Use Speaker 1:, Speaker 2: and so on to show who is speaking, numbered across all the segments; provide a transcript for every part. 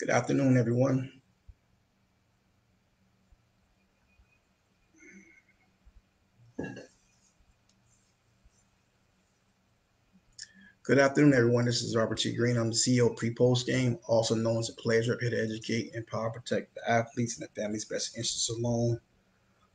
Speaker 1: Good afternoon, everyone. Good afternoon, everyone. This is Robert T. Green. I'm the CEO of Pre-Post Game, also known as a Players Rep here to educate, and empower, protect the athletes and the family's best interests alone.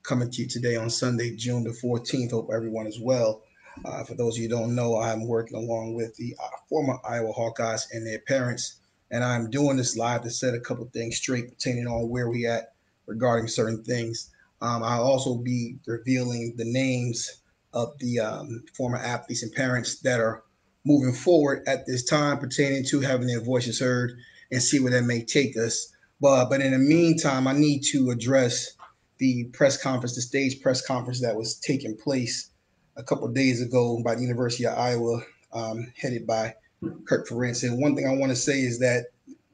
Speaker 1: Coming to you today on Sunday, June the 14th. Hope everyone is well. Uh, for those of you who don't know, I'm working along with the uh, former Iowa Hawkeyes and their parents, and I'm doing this live to set a couple things straight pertaining on where we at regarding certain things. Um, I'll also be revealing the names of the um, former athletes and parents that are moving forward at this time pertaining to having their voices heard and see where that may take us. But but in the meantime, I need to address the press conference, the stage press conference that was taking place a couple days ago by the University of Iowa, um, headed by Kirk Ferentz. And one thing I want to say is that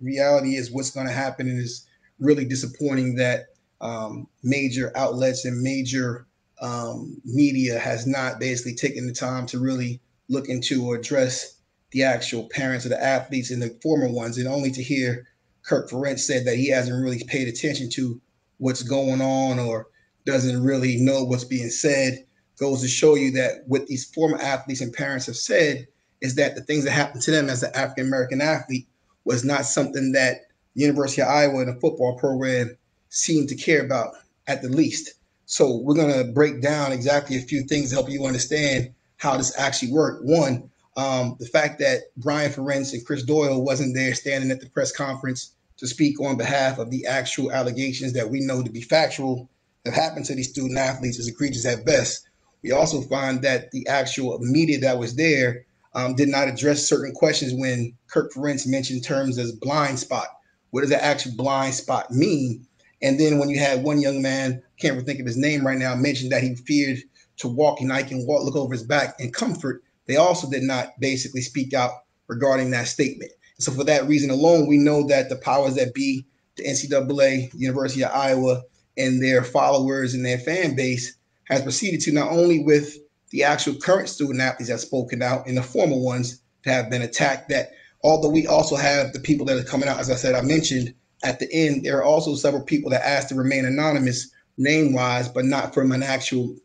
Speaker 1: reality is what's going to happen and it's really disappointing that um, major outlets and major um, media has not basically taken the time to really look into or address the actual parents of the athletes and the former ones, and only to hear Kirk Ferentz said that he hasn't really paid attention to what's going on or doesn't really know what's being said goes to show you that what these former athletes and parents have said is that the things that happened to them as an African American athlete was not something that University of Iowa and the football program seemed to care about at the least. So we're going to break down exactly a few things to help you understand how this actually worked. One, um, the fact that Brian Ferentz and Chris Doyle wasn't there standing at the press conference to speak on behalf of the actual allegations that we know to be factual that happened to these student athletes is egregious at best. We also find that the actual media that was there um, did not address certain questions when Kirk Ferentz mentioned terms as blind spot. What does that actual blind spot mean? And then when you had one young man, can't even think of his name right now, mentioned that he feared to walk and I can walk, look over his back in comfort, they also did not basically speak out regarding that statement. So for that reason alone, we know that the powers that be, the NCAA, University of Iowa, and their followers and their fan base has proceeded to not only with the actual current student athletes that have spoken out and the former ones that have been attacked, that although we also have the people that are coming out, as I said, I mentioned at the end, there are also several people that asked to remain anonymous name wise, but not from an actual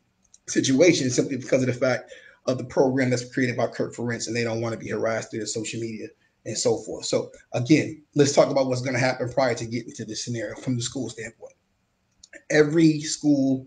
Speaker 1: situation simply because of the fact of the program that's created by Kirk Ferentz, and they don't want to be harassed through the social media and so forth. So again, let's talk about what's going to happen prior to getting to this scenario from the school standpoint. Every school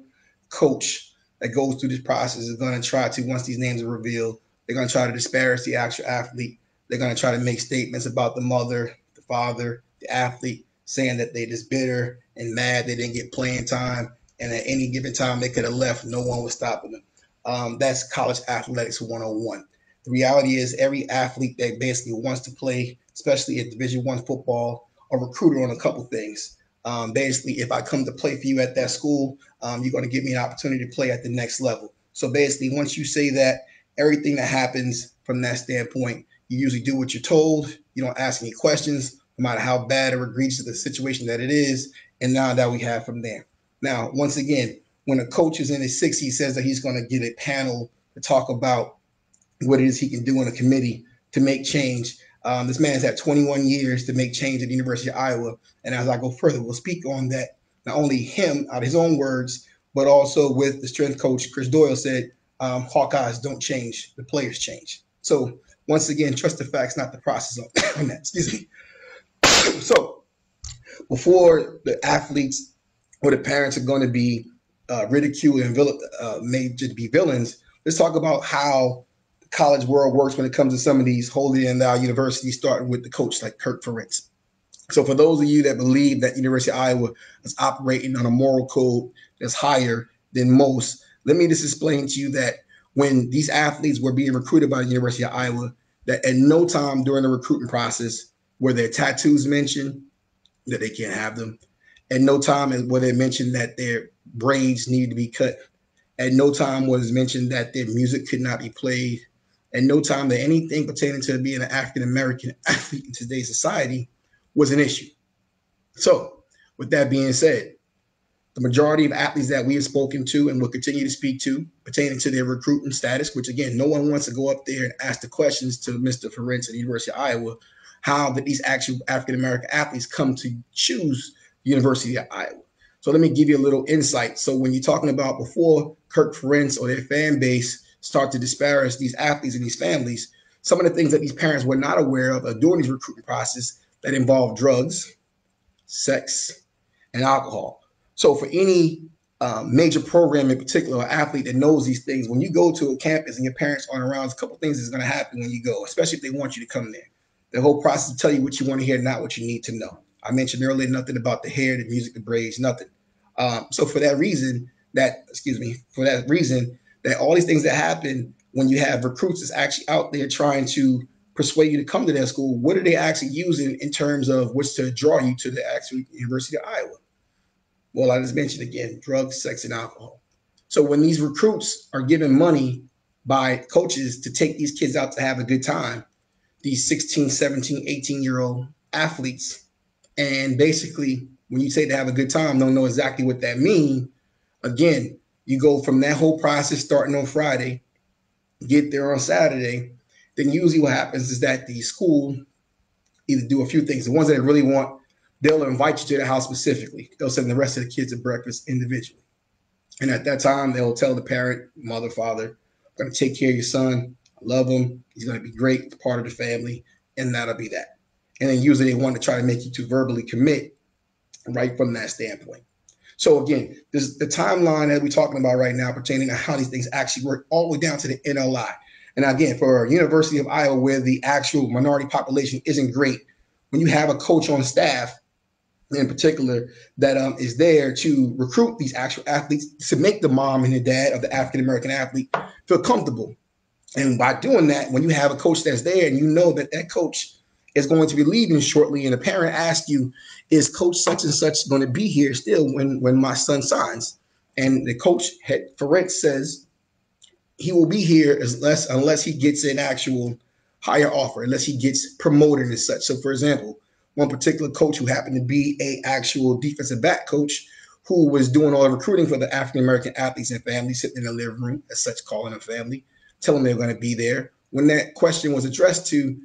Speaker 1: coach that goes through this process is going to try to, once these names are revealed, they're going to try to disparage the actual athlete. They're going to try to make statements about the mother, the father, the athlete, saying that they're just bitter and mad they didn't get playing time and at any given time they could have left. No one was stopping them. Um, that's college athletics 101. The reality is every athlete that basically wants to play, especially at Division One football, are recruited on a couple things. Um, basically, if I come to play for you at that school, um, you're going to give me an opportunity to play at the next level. So basically, once you say that, everything that happens from that standpoint, you usually do what you're told. You don't ask any questions, no matter how bad or egregious the situation that it is. And now that we have from there. Now, once again, when a coach is in his 60s, says that he's going to get a panel to talk about what it is he can do in a committee to make change. Um, this man has had 21 years to make change at the University of Iowa. And as I go further, we'll speak on that. Not only him out of his own words, but also with the strength coach, Chris Doyle said, um, Hawkeyes don't change, the players change. So once again, trust the facts, not the process on that. Excuse me. so before the athletes or the parents are going to be uh, ridiculed and vill- uh, made to be villains. Let's talk about how college world works when it comes to some of these holier than thou universities, starting with the coach like Kirk, Ferentz. So, for those of you that believe that University of Iowa is operating on a moral code that's higher than most, let me just explain to you that when these athletes were being recruited by the University of Iowa, that at no time during the recruiting process were their tattoos mentioned, that they can't have them, at no time was it mentioned that their braids needed to be cut. At no time was mentioned that their music could not be played. At no time that anything pertaining to being an African American athlete in today's society was an issue. So, with that being said, the majority of athletes that we have spoken to and will continue to speak to pertaining to their recruiting status, which again, no one wants to go up there and ask the questions to Mr. Ferentz at the University of Iowa how that these actual African American athletes come to choose University of Iowa. So let me give you a little insight. So when you're talking about before Kirk Ferentz or their fan base start to disparage these athletes and these families, some of the things that these parents were not aware of during these recruitment process that involve drugs, sex, and alcohol. So for any um, major program in particular, athlete that knows these things, when you go to a campus and your parents aren't around, a couple things is going to happen when you go, especially if they want you to come there. The whole process will tell you what you want to hear, not what you need to know. I mentioned earlier nothing about the hair, the music, the braids, nothing. Um, so for that reason, that excuse me, for that reason, that all these things that happen when you have recruits that's actually out there trying to persuade you to come to their school, what are they actually using in terms of what's to draw you to the actual University of Iowa? Well, I just mentioned again, drugs, sex, and alcohol. So when these recruits are given money by coaches to take these kids out to have a good time, these 16, 17, 18 year old athletes, and basically when you say to have a good time, don't know exactly what that means. Again, you go from that whole process starting on Friday, get there on Saturday, then usually what happens is that the school either do a few things. The ones that really want, they'll invite you to the house specifically. They'll send the rest of the kids to breakfast individually. And at that time, they'll tell the parent, mother, father, I'm going to take care of your son. I love him. He's going to be great, part of the family. And that'll be that. And then usually they want to try to make you to verbally commit right from that standpoint. So again, this the timeline that we're talking about right now pertaining to how these things actually work all the way down to the NLI. And again, for University of Iowa, where the actual minority population isn't great, when you have a coach on staff in particular that um, is there to recruit these actual athletes to make the mom and the dad of the African American athlete feel comfortable. And by doing that, when you have a coach that's there and you know that that coach is going to be leaving shortly, and a parent asks you, "Is Coach such and such going to be here still when when my son signs?" And the coach head Ferentz says he will be here unless unless he gets an actual higher offer, unless he gets promoted and such. So, for example, one particular coach who happened to be a actual defensive back coach who was doing all the recruiting for the African American athletes and families sitting in the living room, as such, calling them family, telling them they're going to be there. When that question was addressed to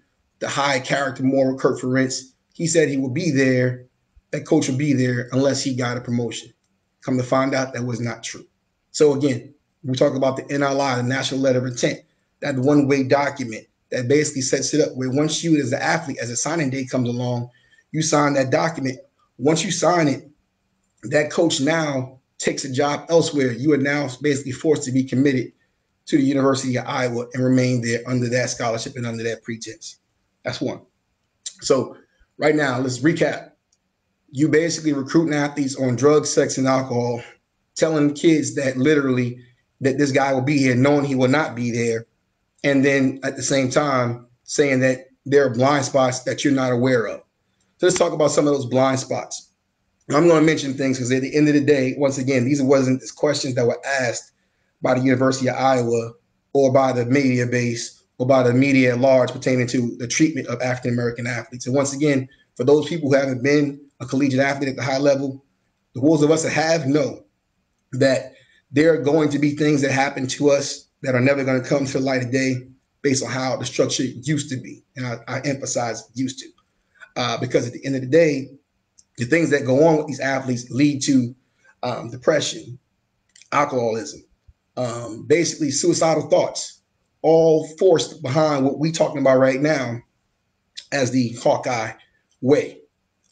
Speaker 1: the high character moral Kirk Ferentz, he said he would be there, that coach would be there unless he got a promotion. Come to find out that was not true. So again, we talk about the NLI, the National Letter of Intent, that one-way document that basically sets it up where once you as an athlete, as a signing day comes along, you sign that document. Once you sign it, that coach now takes a job elsewhere. You are now basically forced to be committed to the University of Iowa and remain there under that scholarship and under that pretense. That's one. So right now, let's recap. You basically recruiting athletes on drugs, sex, and alcohol, telling kids that literally that this guy will be here, knowing he will not be there, and then at the same time saying that there are blind spots that you're not aware of. So let's talk about some of those blind spots. I'm going to mention things because at the end of the day, once again, these wasn't questions that were asked by the University of Iowa or by the media base or by the media at large pertaining to the treatment of African American athletes. And once again, for those people who haven't been a collegiate athlete at the high level, the ones of us that have know that there are going to be things that happen to us that are never going to come to the light of day based on how the structure used to be. And I, I emphasize used to, uh, because at the end of the day, the things that go on with these athletes lead to um, depression, alcoholism, um, basically suicidal thoughts, all forced behind what we're talking about right now as the Hawkeye way.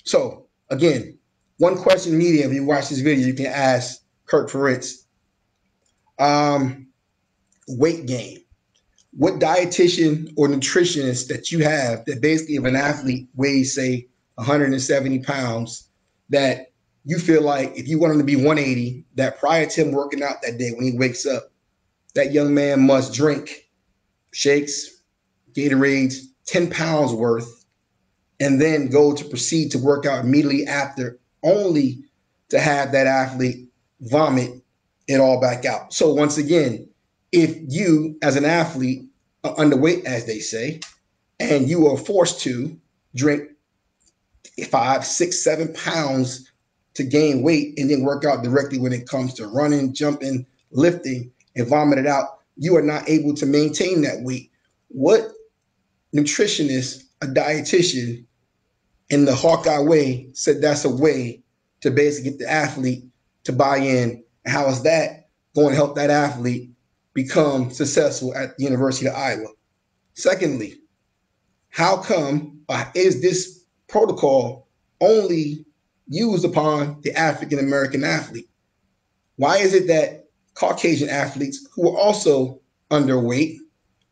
Speaker 1: So again, one question media, if you watch this video, you can ask Kirk Ferentz. Um, weight gain. What dietitian or nutritionist that you have that basically if an athlete weighs, say, 170 pounds, that you feel like if you want him to be 180, that prior to him working out that day when he wakes up, that young man must drink shakes, Gatorades, 10 pounds worth, and then go to proceed to work out immediately after, only to have that athlete vomit it all back out. So, once again, if you, as an athlete, are underweight, as they say, and you are forced to drink five, six, seven pounds to gain weight and then work out directly when it comes to running, jumping, lifting, and vomit it out, you are not able to maintain that weight. What nutritionist a dietitian in the Hawkeye way said that's a way to basically get the athlete to buy in. How is that going to help that athlete become successful at the University of Iowa? Secondly, how come uh, is this protocol only used upon the African American athlete? Why is it that Caucasian athletes who were also underweight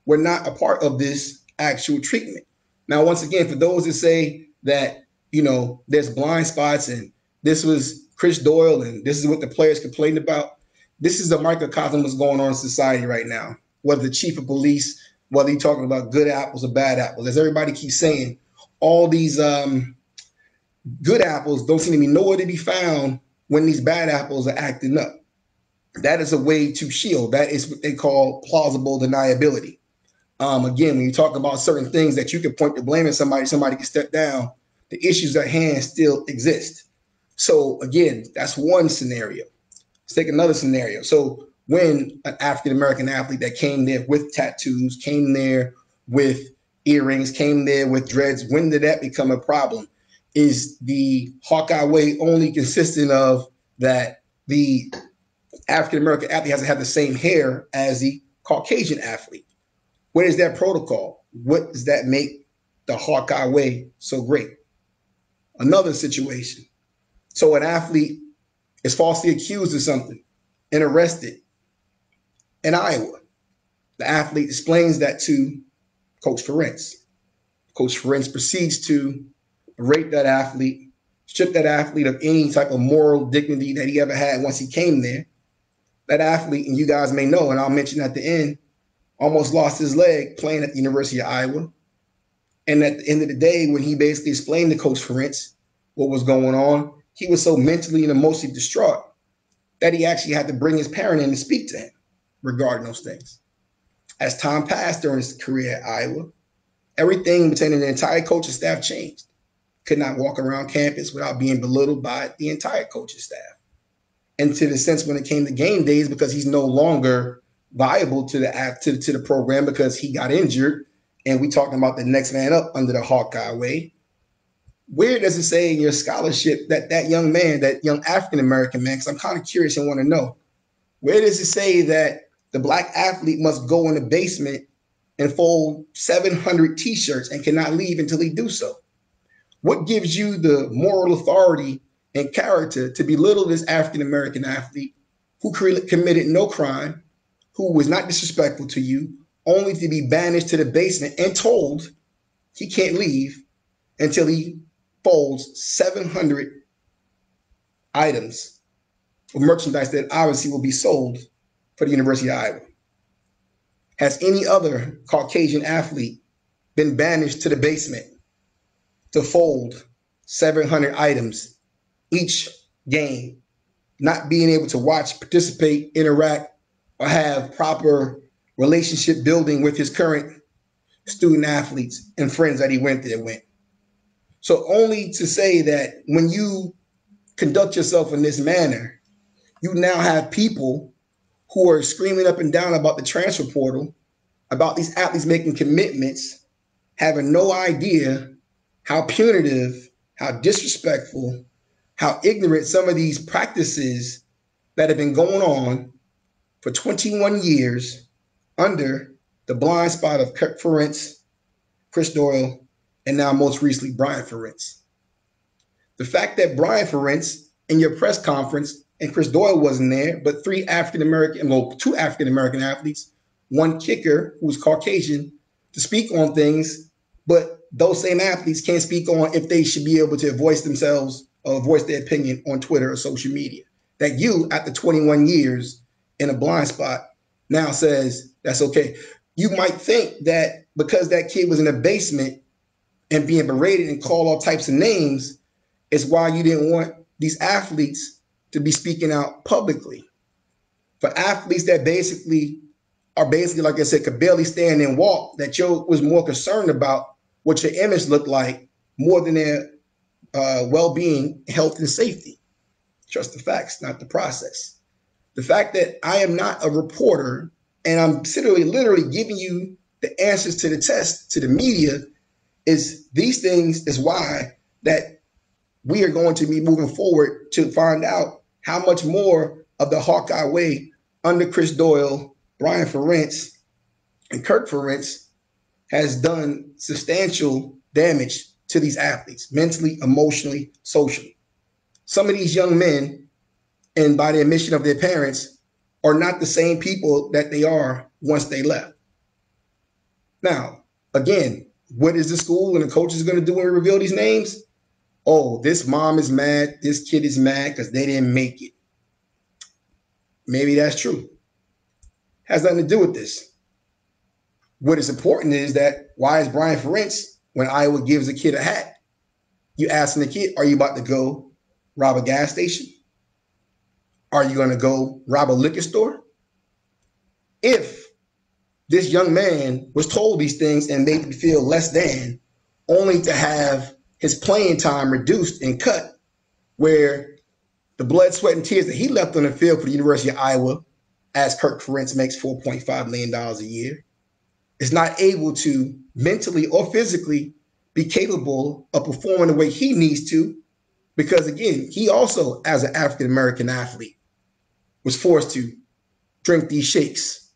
Speaker 1: were not a part of this actual treatment? Now, once again, for those that say that, you know, there's blind spots and this was Chris Doyle and this is what the players complained about, this is a microcosm what's going on in society right now. Whether the chief of police, whether you're talking about good apples or bad apples, as everybody keeps saying, all these um, good apples don't seem to be nowhere to be found when these bad apples are acting up. That is a way to shield. That is what they call plausible deniability. Um, again, when you talk about certain things that you can point to blaming somebody, somebody can step down, the issues at hand still exist. So again, that's one scenario. Let's take another scenario. So when an African American athlete that came there with tattoos, came there with earrings, came there with dreads, when did that become a problem? is the Hawkeye way only consistent of that the African American athlete has to have the same hair as the Caucasian athlete? What is that protocol? What does that make the Hawkeye way so great? Another situation. So an athlete is falsely accused of something and arrested in Iowa. The athlete explains that to Coach Ferentz. Coach Ferentz proceeds to rape that athlete, strip that athlete of any type of moral dignity that he ever had once he came there. That athlete, and you guys may know, and I'll mention at the end, almost lost his leg playing at the University of Iowa. And at the end of the day, when he basically explained to Coach Ferentz what was going on, he was so mentally and emotionally distraught that he actually had to bring his parent in to speak to him regarding those things. As time passed during his career at Iowa, everything between the entire coaching staff changed could not walk around campus without being belittled by the entire coaching staff. And to the sense when it came to game days, because he's no longer viable to the to, to the program because he got injured, and we talking about the next man up under the Hawkeye way. Where does it say in your scholarship that that young man, that young African American man, because I'm kind of curious and want to know, where does it say that the black athlete must go in the basement and fold 700 t-shirts and cannot leave until he do so? What gives you the moral authority and character to belittle this African American athlete who committed no crime, who was not disrespectful to you, only to be banished to the basement and told he can't leave until he folds 700 items of merchandise that obviously will be sold for the University of Iowa? Has any other Caucasian athlete been banished to the basement to fold 700 items each game, not being able to watch, participate, interact, or have proper relationship building with his current student athletes and friends that he went there with. So, only to say that when you conduct yourself in this manner, you now have people who are screaming up and down about the transfer portal, about these athletes making commitments, having no idea how punitive, how disrespectful, how ignorant some of these practices that have been going on for 21 years under the blind spot of Kirk Ferentz, Chris Doyle, and now most recently Brian Ferentz. The fact that Brian Ferentz in your press conference and Chris Doyle wasn't there, but three African American, well, two African American athletes, one kicker who was Caucasian, to speak on things, but those same athletes can't speak on if they should be able to voice themselves or voice their opinion on Twitter or social media. That you, after 21 years in a blind spot, now says that's okay. You might think that because that kid was in a basement and being berated and called all types of names, is why you didn't want these athletes to be speaking out publicly. For athletes that basically are basically, like I said, could barely stand and walk, that Joe was more concerned about what your image looked like more than their uh, well-being, health, and safety. Trust the facts, not the process. The fact that I am not a reporter and I'm literally, literally giving you the answers to the test to the media is these things is why that we are going to be moving forward to find out how much more of the Hawkeye way under Chris Doyle, Brian Ferentz, and Kirk Ferentz has done substantial damage to these athletes mentally, emotionally, socially. Some of these young men, and by the admission of their parents, are not the same people that they are once they left. Now, again, what is the school and the coaches going to do when we reveal these names? Oh, this mom is mad. This kid is mad because they didn't make it. Maybe that's true. Has nothing to do with this. What is important is that why is Brian Ferentz, when Iowa gives a kid a hat, you asking the kid, are you about to go rob a gas station? Are you going to go rob a liquor store? If this young man was told these things and made him feel less than, only to have his playing time reduced and cut, where the blood, sweat, and tears that he left on the field for the University of Iowa, as Kirk Ferentz makes $4.5 million a year, is not able to mentally or physically be capable of performing the way he needs to. Because again, he also, as an African American athlete, was forced to drink these shakes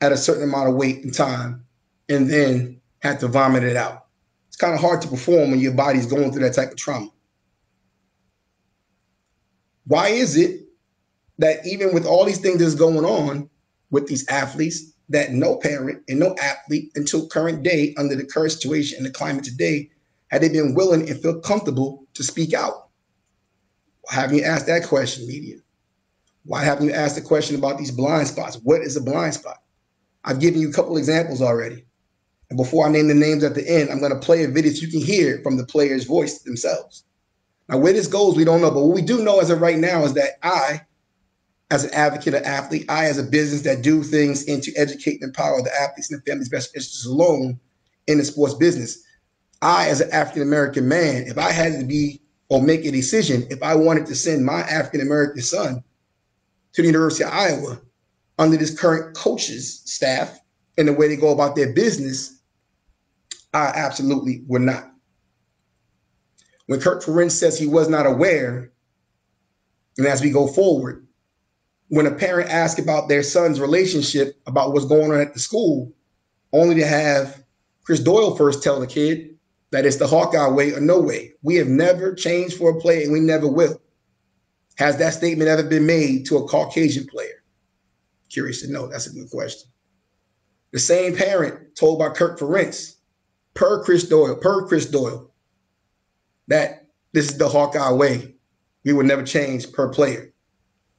Speaker 1: at a certain amount of weight and time and then had to vomit it out. It's kind of hard to perform when your body's going through that type of trauma. Why is it that even with all these things that's going on with these athletes, that no parent and no athlete until current day, under the current situation and the climate today, had they been willing and feel comfortable to speak out? Why haven't you asked that question, media? Why haven't you asked the question about these blind spots? What is a blind spot? I've given you a couple examples already. And before I name the names at the end, I'm going to play a video so you can hear from the player's voice themselves. Now, where this goes, we don't know. But what we do know as of right now is that I, as an advocate of athlete, I, as a business that do things and to educate and empower the athletes and the family's best interests alone in the sports business, I, as an African American man, if I had to be or make a decision, if I wanted to send my African American son to the University of Iowa under this current coaches staff and the way they go about their business, I absolutely would not. When Kirk Ferentz says he was not aware, and as we go forward, when a parent asks about their son's relationship, about what's going on at the school, only to have Chris Doyle first tell the kid that it's the Hawkeye way or no way. We have never changed for a player and we never will. Has that statement ever been made to a Caucasian player? Curious to know. That's a good question. The same parent told by Kirk Ferentz, per Chris Doyle, per Chris Doyle, that this is the Hawkeye way. We would never change per player.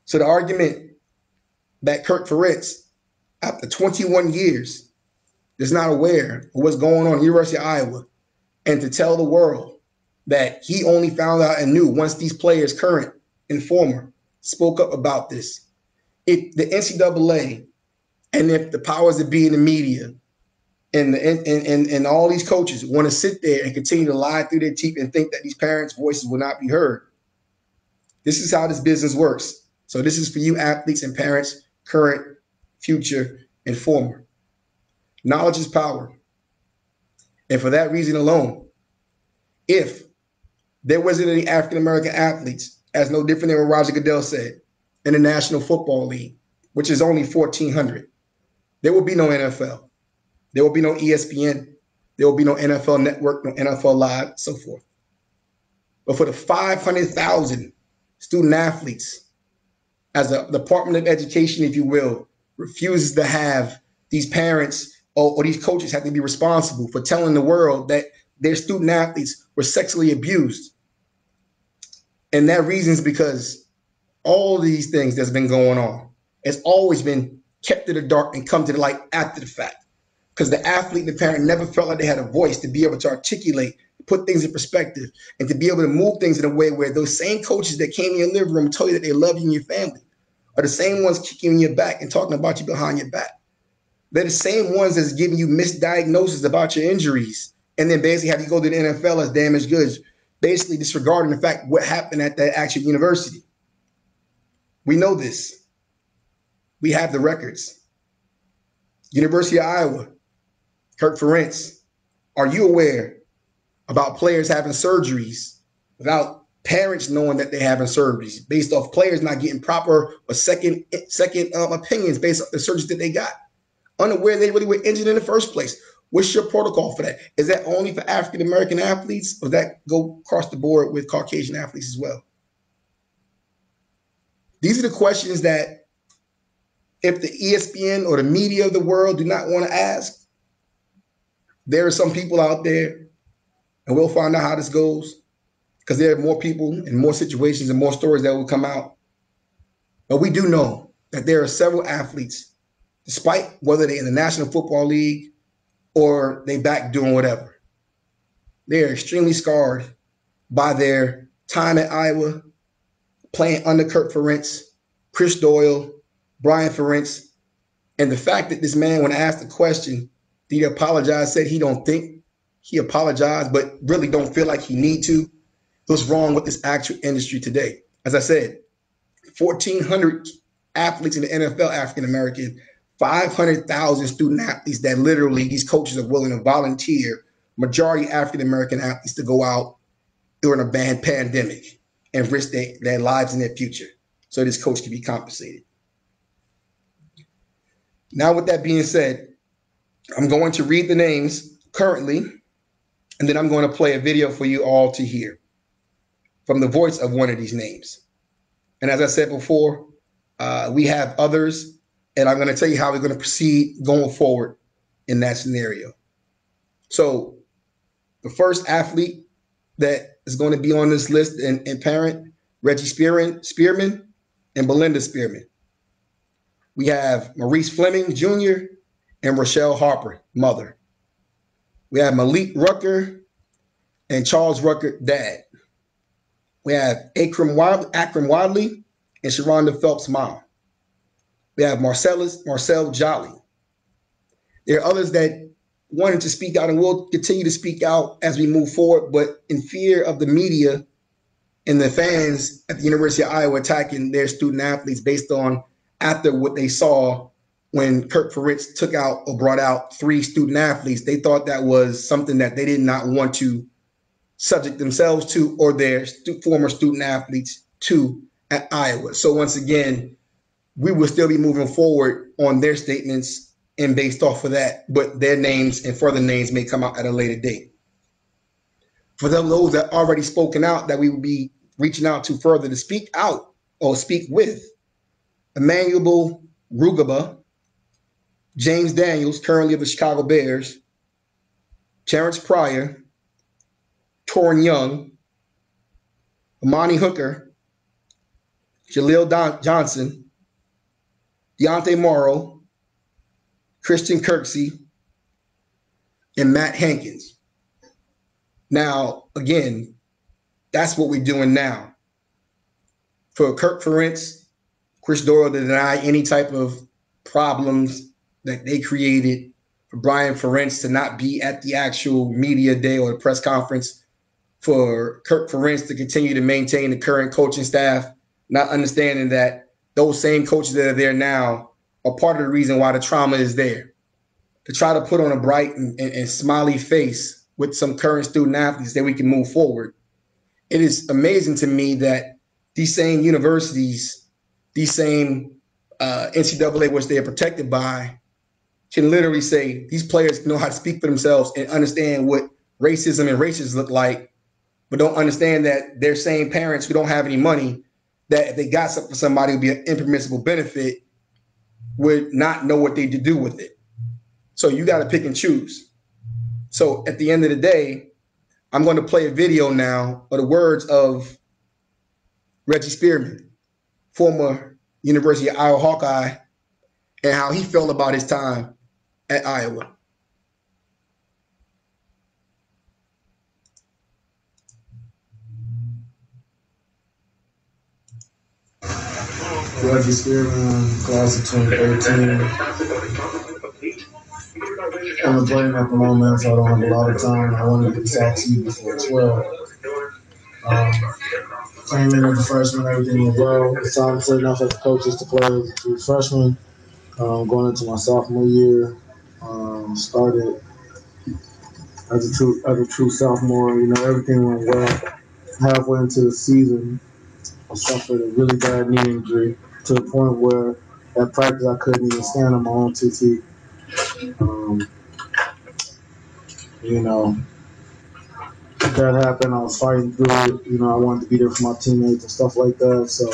Speaker 1: So the argument that Kirk Ferentz, after 21 years, is not aware of what's going on at University of Iowa, and to tell the world that he only found out and knew once these players, current informer spoke up about this. If the NCAA and if the powers that be in the media and, the, and, and, and all these coaches want to sit there and continue to lie through their teeth and think that these parents' voices will not be heard, this is how this business works. So this is for you athletes and parents, current, future, and former. Knowledge is power. And for that reason alone, if there wasn't any African American athletes as no different than what Roger Goodell said in the National Football League, which is only 1,400. There will be no NFL. There will be no ESPN. There will be no NFL Network, no NFL Live, so forth. But for the 500,000 student athletes, as a Department of Education, if you will, refuses to have these parents or, or these coaches have to be responsible for telling the world that their student athletes were sexually abused and that reason is because all these things that's been going on has always been kept in the dark and come to the light after the fact. Because the athlete and the parent never felt like they had a voice to be able to articulate, put things in perspective, and to be able to move things in a way where those same coaches that came in your living room told you that they love you and your family are the same ones kicking your back and talking about you behind your back. They're the same ones that's giving you misdiagnoses about your injuries and then basically have you go to the NFL as damaged goods basically disregarding the fact what happened at that actual university. We know this. We have the records. University of Iowa, Kirk Ferentz, are you aware about players having surgeries without parents knowing that they're having surgeries based off players not getting proper or second second um, opinions based on the surgeries that they got, unaware they really were injured in the first place. What's your protocol for that? Is that only for African American athletes, or that go across the board with Caucasian athletes as well? These are the questions that if the ESPN or the media of the world do not want to ask, there are some people out there, and we'll find out how this goes because there are more people and more situations and more stories that will come out. But we do know that there are several athletes, despite whether they're in the National Football League or they back doing whatever, they are extremely scarred by their time at Iowa, playing under Kirk Ferentz, Chris Doyle, Brian Ferentz, and the fact that this man, when asked the question, did he apologize? Said he don't think he apologized, but really don't feel like he need to. What's wrong with this actual industry today? As I said, 1,400 athletes in the NFL, African American, 500,000 student athletes that literally these coaches are willing to volunteer, majority African American athletes to go out during a bad pandemic and risk their, their lives and their future so this coach can be compensated. Now, with that being said, I'm going to read the names currently, and then I'm going to play a video for you all to hear from the voice of one of these names. And as I said before, uh, we have others, and I'm going to tell you how we're going to proceed going forward in that scenario. So, the first athlete that is going to be on this list and, and parent, Reggie Spearman, Spearman and Belinda Spearman. We have Maurice Fleming Jr. and Rochelle Harper, mother. We have Malik Rucker and Charles Rucker, dad. We have Akrum, Wadley, Akrum Wadley and Sharonda Phelps' mom. We have Marcellus, Marcel Joly. There are others that wanted to speak out and will continue to speak out as we move forward, but in fear of the media and the fans at the University of Iowa attacking their student athletes based on after what they saw when Kirk Ferentz took out or brought out three student athletes, they thought that was something that they did not want to subject themselves to or their stu- former student athletes to at Iowa. So once again, we will still be moving forward on their statements and based off of that, but their names and further names may come out at a later date. For those that already spoken out, that we will be reaching out to further to speak out or speak with Emmanuel Rugamba, James Daniels, currently of the Chicago Bears, Terrence Pryor, Toren Young, Amani Hooker, Jaleel Don- Johnson, Deontay Morrow, Christian Kirksey, and Matt Hankins. Now, again, that's what we're doing now. For Kirk Ferentz, Chris Doyle to deny any type of problems that they created for Brian Ferentz to not be at the actual media day or the press conference, for Kirk Ferentz to continue to maintain the current coaching staff, not understanding that those same coaches that are there now are part of the reason why the trauma is there. To try to put on a bright and, and, and smiley face with some current student athletes that we can move forward. It is amazing to me that these same universities, these same uh, NCAA, which they are protected by, can literally say these players know how to speak for themselves and understand what racism and races look like, but don't understand that their same parents who don't have any money, that if they got something for somebody would be an impermissible benefit, would not know what they to do with it. So you got to pick and choose. So at the end of the day, I'm going to play a video now of the words of Reggie Spearman, former University of Iowa Hawkeye, and how he felt about his time at Iowa.
Speaker 2: Reggie Spearman, class of 2013. I'm playing at the moment, so I don't have a lot of time. I wanted to talk to you before 12. Um, came in as a freshman, everything went well. It's time for enough as coaches to play as a true freshman. Um, going into my sophomore year, um, started as a true as a true sophomore. You know, everything went well. Halfway into the season, I suffered a really bad knee injury to the point where at practice I couldn't even stand on my own two feet. Um, you know, that happened. I was fighting through it. You know, I wanted to be there for my teammates and stuff like that. So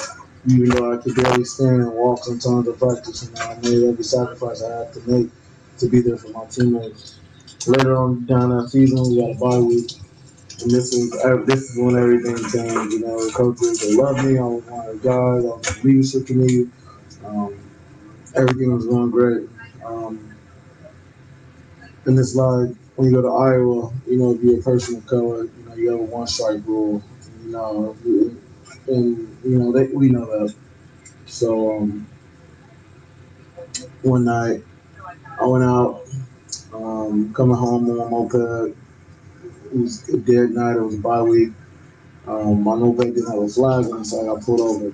Speaker 2: even though I could barely stand and walk sometimes at practice, you know, I made every sacrifice I had to make to be there for my teammates. Later on down that season, we got a bye week. And this is this is when everything changed. You know, coaches they love me. I was one of the guys. I was the leadership committee. Um, everything was going great. Um, and it's like when you go to Iowa, you know, if you're a person of color, you know, you have a one strike rule. You know, and you know they we know that. So um, one night Went out, um, coming home on moped. It was a dead night. It was a bye week. Um, my moped didn't have a flag on so I got pulled over.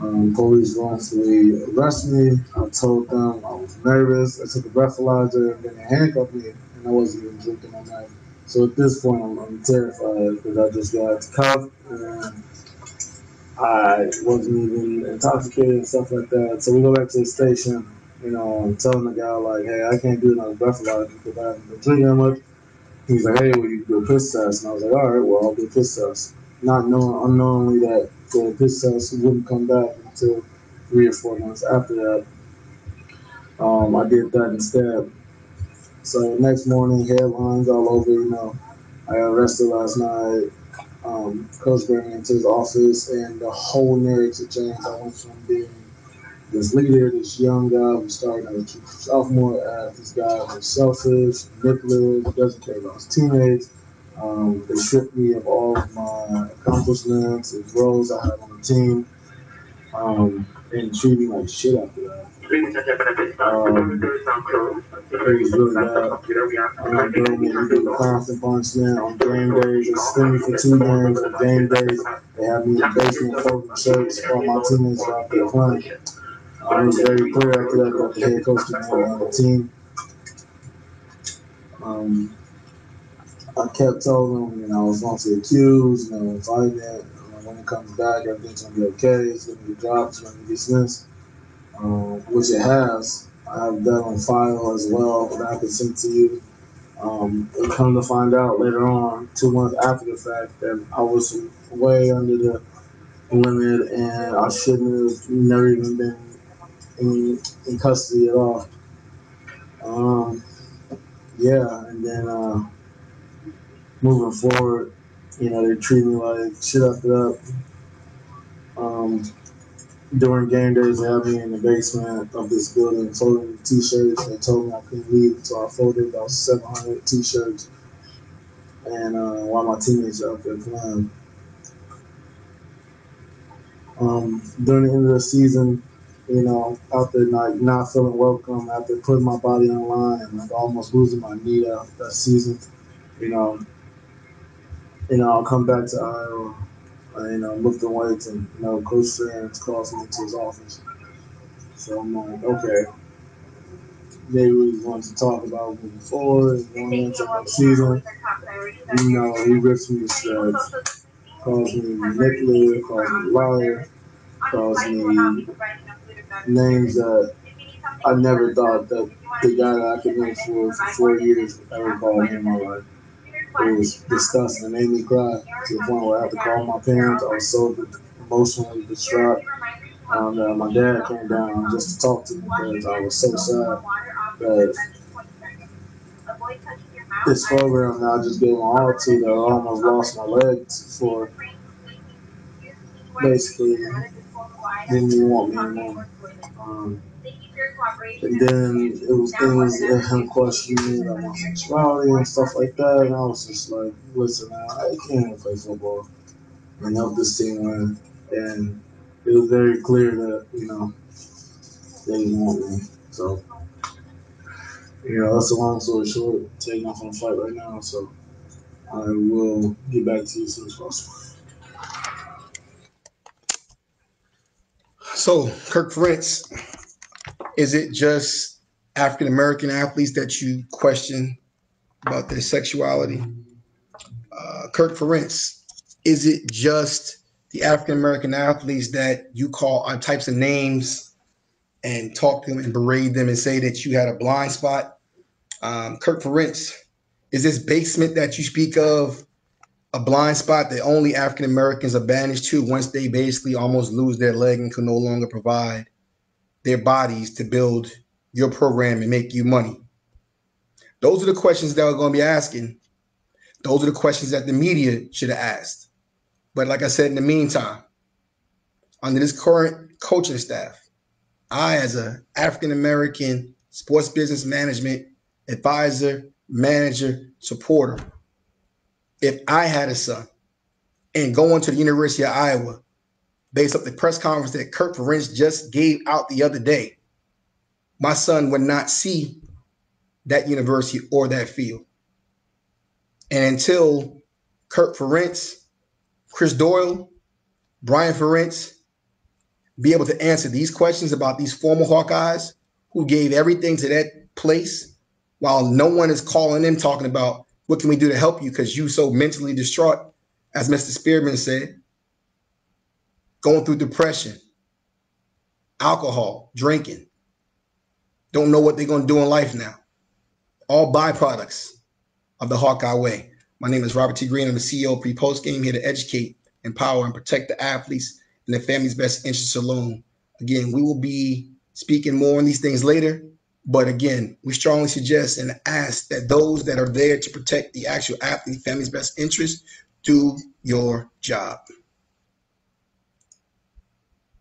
Speaker 2: Um, police wrongfully arrested me. I told them I was nervous. I took a breathalyzer and then they handcuffed me, and I wasn't even drinking all night. So at this point, I'm, I'm terrified because I just got cuffed and I wasn't even intoxicated and stuff like that. So we go back to the station, you know, telling the guy like, hey, I can't do another breathalyzer because I haven't been drinking that much. He's like, hey, well, you can do a piss test. And I was like, all right, well, I'll do a piss test. Not knowing, unknowingly that the piss test wouldn't come back until three or four months after that. Um, I did that instead. So next morning, headlines all over, you know. I got arrested last night. Um, Coach brought me into his office, and the whole narrative changed. I went from being this leader, this young guy who started as a sophomore, as this guy who's selfish, manipulative, doesn't care about his teammates. Um, they stripped me of all of my accomplishments and roles I had on the team, um, and treated me like shit after that. Um, it was really bad. Um, doing me do constant punishment on game days. They me for two games. On game days, they had me in the basement folding shirts while my teammates out there playing. I was very clear after that that the head coach on the team. Um, I kept telling them, you know, I was going to accused, you know, fighting it. when it comes back, everything's going to be okay. It's going to be dropped. It's going to be dismissed, um, which it has. I have that on file as well that I can send to you. Um, and come to find out later on, two months after the fact, that I was way under the limit and I shouldn't have never even been in, in custody at all. Um, yeah, and then uh, moving forward, you know, they treat me like shit after that. Um, during game days, they had me in the basement of this building folding t-shirts. They told me I couldn't leave, so I folded about 700 t-shirts. And uh, while my teammates are up there playing. Um, during the end of the season, you know, there like not feeling welcome after putting my body on line and like almost losing my knee out that season. You know, you know, I'll come back to Iowa, uh, you know, lifting weights and you know, Coach Strands calls me into his office. So I'm like, okay. Maybe we want to talk about moving forward, going into the season. You know, he rips me to shreds, calls me manipulative, calls me liar, calls me names that I never thought that the guy that I could name for four years ever called me in my life. It was disgusting. It made me cry to the point where I had to call my parents. I was so emotionally distraught. Um, uh, my dad came down just to talk to me because I was so sad that this program that I just gave my all to that I almost lost my legs for basically didn't even want me anymore. Um, and then it was things that him questioning about my sexuality and stuff like that. And I was just like, listen, man, I can't play football and help this team win. And it was very clear that, you know, they didn't want me. So, you know, that's a long story short. Taking off on a flight right now. So I will get back to you as soon as possible.
Speaker 1: So, Kirk Ferentz, is it just African American athletes that you question about their sexuality. Uh, Kirk Ferentz, is it just the African American athletes that you call on types of names and talk to them and berate them and say that you had a blind spot? Um, Kirk Ferentz, is this basement that you speak of a blind spot that only African Americans are banished to once they basically almost lose their leg and can no longer provide their bodies to build your program and make you money? Those are the questions that we're going to be asking. Those are the questions that the media should have asked. But like I said, in the meantime, under this current coaching staff, I, as a African American sports business management advisor, manager, supporter, if I had a son and going to the University of Iowa, based off the press conference that Kirk Ferentz just gave out the other day, my son would not see that university or that field. And until Kirk Ferentz, Chris Doyle, Brian Ferentz be able to answer these questions about these former Hawkeyes who gave everything to that place while no one is calling them talking about what can we do to help you because you so mentally distraught, as Mr. Spearman said, going through depression, alcohol, drinking, don't know what they're going to do in life now all byproducts of the Hawkeye way. My name is Robert T. Green. I'm the CEO of Pre-Post Game here to educate, empower, and protect the athletes and their family's best interests alone. Again, we will be speaking more on these things later. But again, we strongly suggest and ask that those that are there to protect the actual athlete family's best interest do your job.